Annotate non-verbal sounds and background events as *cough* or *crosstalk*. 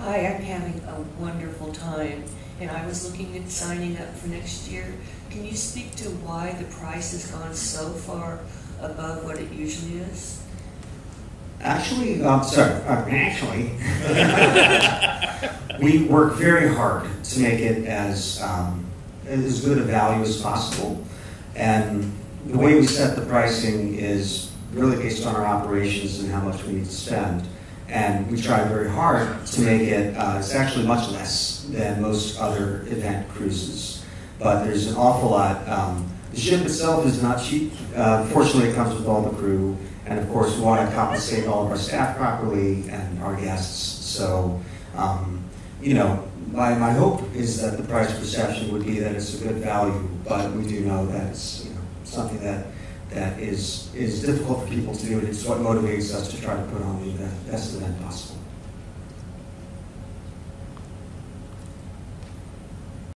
Hi, I'm having a wonderful time, and I was looking at signing up for next year. Can you speak to why the price has gone so far above what it usually is? Actually, um, sorry, uh, actually, *laughs* we work very hard to make it as, um, as good a value as possible. And the way we set the pricing is really based on our operations and how much we need to spend. And we try very hard to make it, uh, it's actually much less than most other event cruises. But there's an awful lot. Um, the ship itself is not cheap. Uh, fortunately, it comes with all the crew. And of course, we want to compensate all of our staff properly and our guests. So, um, you know, my, my hope is that the price perception would be that it's a good value, but we do know that it's you know, something that that is is difficult for people to do, and it's what motivates us to try to put on the event, best event possible.